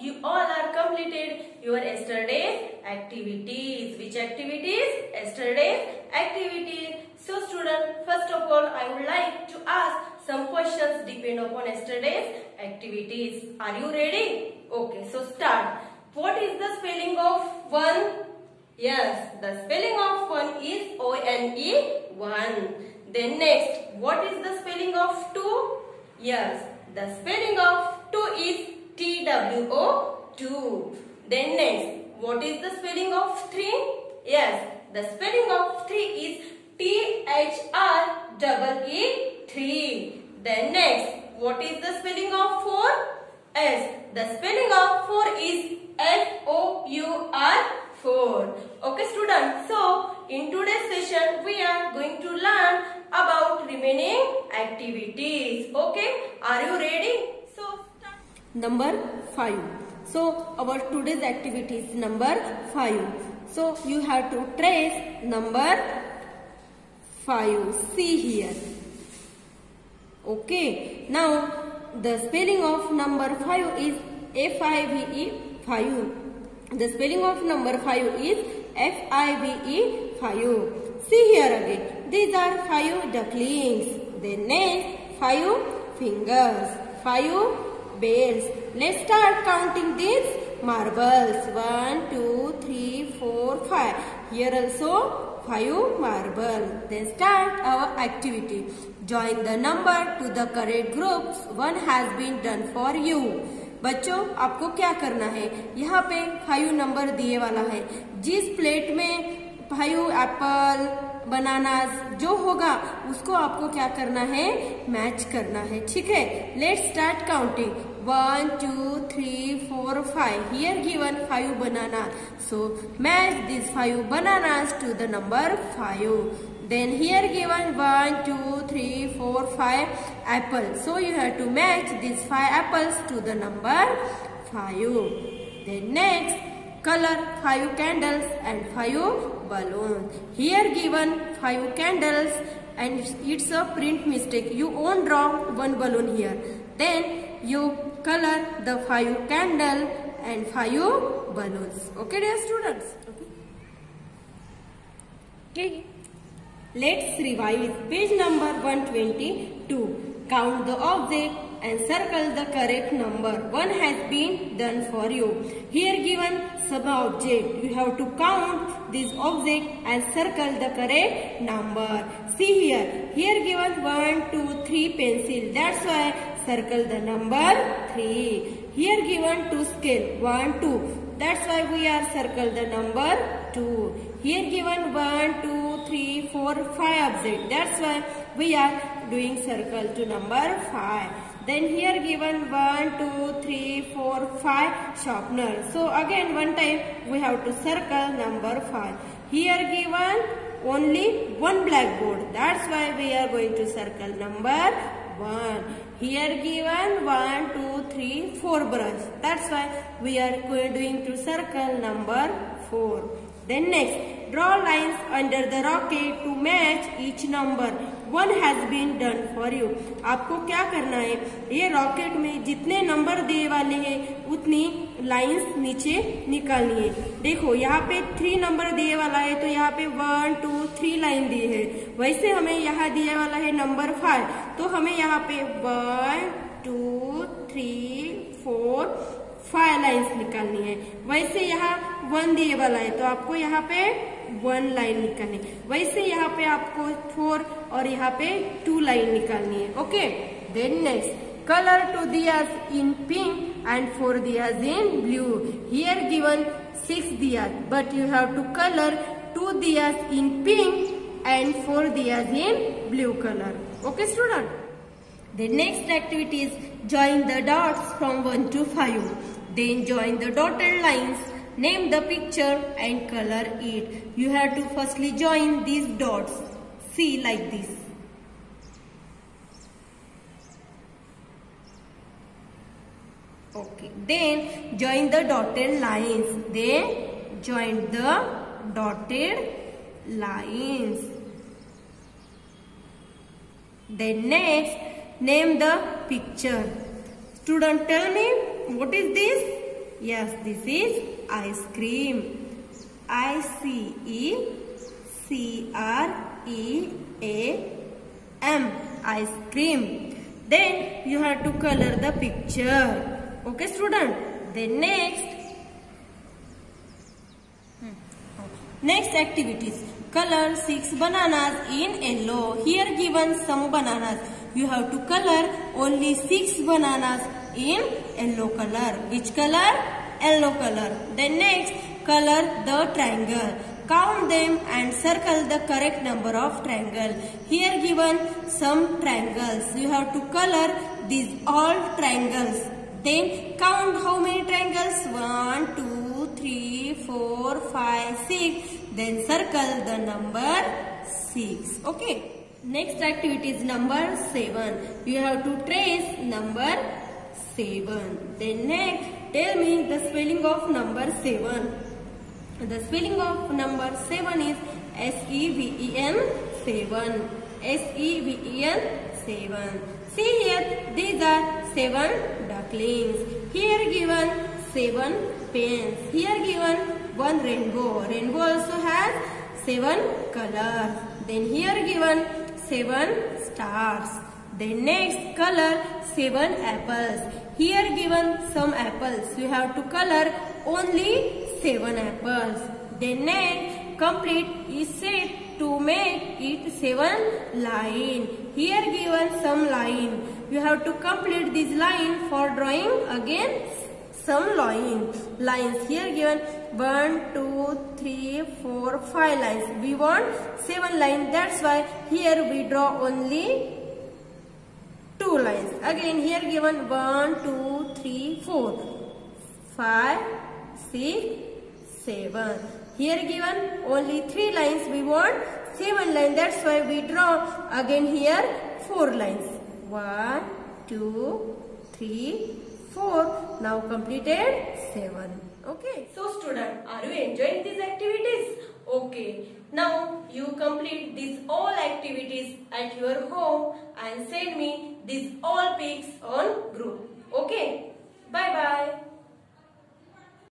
you all are completed your yesterday's activities. Which activities? Yesterday's activities. So student, first of all, I would like to ask some questions depend upon yesterday's activities. Are you ready? Okay, so start. What is the spelling of one? Yes, the spelling of one is O-N-E, one. Then next, what is the spelling of two? Yes, the spelling of O two. Then next, what is the spelling of 3? Yes, the spelling of 3 is T-H-R-E-E-3. Then next, what is the spelling of 4? Yes, the spelling of 4 is F-O-U-R-4. Okay students, so in today's session we are going to learn about remaining activities. Okay, are you ready? Number 5. So, our today's activity is number 5. So, you have to trace number 5. See here. Okay. Now, the spelling of number 5 is F-I-V-E 5. The spelling of number 5 is F-I-V-E 5. See here again. These are 5 ducklings. Then next 5 fingers. 5 bells. Let's start counting these marbles. 1, 2, 3, 4, 5. Here also 5 marble. Then start our activity. Join the number to the correct groups. One has been done for you. बच्चों आपको क्या करना है यहाँ पे five number दिए वाला है जिस प्लेट में फाइव एप्पल बनाना जो होगा, उसको आपको क्या करना है? मैच करना है। ठीक है? Let start counting one two three four five here given five banana so match this five bananas to the number five then here given one two three four five apple so you have to match this five apples to the number five then next colour five candles and five balloons. Here given 5 candles and it's a print mistake. You won't draw one balloon here. Then you color the 5 candle and 5 balloons. Okay dear students? Okay. okay. Let's revise page number 122. Count the object and circle the correct number. One has been done for you. Here given some object. You have to count this object and circle the correct number. See here. Here given 1, 2, 3 pencil. That's why circle the number 3. Here given 2 scale. 1, 2. That's why we are circle the number 2. Here given 1, 2, 3, 4, 5 object. That's why we are doing circle to number 5. Then here given 1, 2, 3, 4, 5 sharpener. So again one time we have to circle number 5. Here given only one blackboard. That's why we are going to circle number 1. Here given 1, 2, 3, 4 brush. That's why we are doing to circle number 4. Then next, draw lines under the rocket to match each number. One has been done for you. आपको क्या करना है? ये rocket में जितने number दिए वाले हैं, उतनी लाइंस नीचे निकालनी है। देखो, यहाँ पे थ्री नंबर दिए वाला है तो यहाँ पे वन टू थ्री लाइन दी है। वैसे हमें यहाँ दिया वाला है नंबर फाइव तो हमें यहाँ पे one two three four five lines निकालनी है। वैसे यहाँ वन दिए वाला है तो आपको यहाँ पे वन लाइन निकालनी वैसे यहाँ पे आपको फोर और यहाँ पे टू लाइन निकालनी है okay then next colour two diyas in pink and four diyas in blue here given six diyas but you have to colour two diyas in pink and four diyas in blue colour okay student The next activity is join the dots from 1 to 5 then join the dotted lines Name the picture and color it. You have to firstly join these dots. See like this. Okay. Then join the dotted lines. Then join the dotted lines. Then next name the picture. Student tell me what is this? Yes, this is ice cream. I C E C R E A M ice cream. Then you have to color the picture. Okay student. Then next Next activities. Color 6 bananas in yellow. Here given some bananas. You have to color only 6 bananas in yellow color. Which color? Yellow color. Then next, color the triangle. Count them and circle the correct number of triangle. Here given some triangles. You have to color these all triangles. Then count how many triangles? 1, 2, 3, 4, 5, 6. Then circle the number 6. Okay. Next activity is number 7. You have to trace number 7. Then next, tell me the spelling of number 7. The spelling of number 7 is S-E-V-E-N 7. S-E-V-E-N 7. See here, these are 7 ducklings. Here given 7 pens. Here given one rainbow. Rainbow also has 7 colors. Then here given 7 stars. Then next color 7 apples. Here given some apples. You have to color only 7 apples. Then next complete is set to make it 7 line. Here given some line. You have to complete this line for drawing again some line. Lines here given 1, 2, 3, 4, 5 lines. We want 7 lines. That's why here we draw only 2 lines. Again here given 1, 2, 3, 4, 5, 6, 7. Here given only 3 lines. We want 7 lines. That's why we draw again here 4 lines. 1, 2, 3, 4. Now completed 7. Okay. So student, are you enjoying this activities? Now you complete these all activities at your home and send me these all pics on group. Okay. Bye bye.